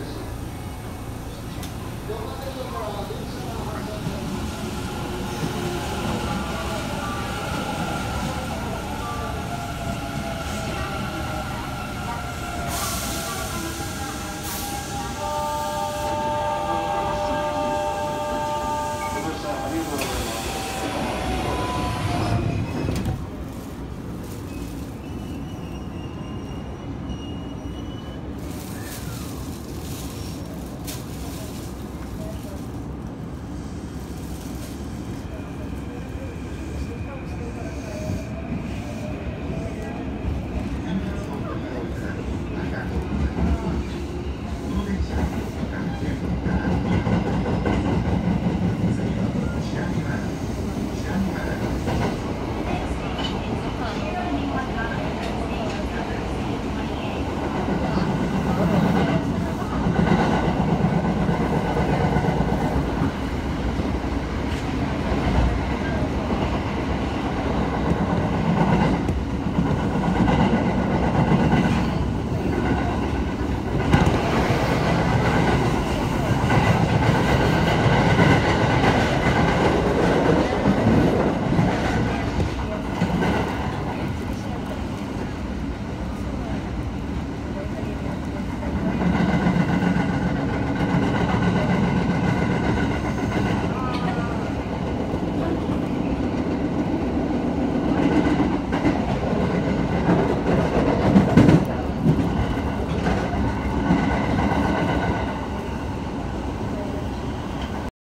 this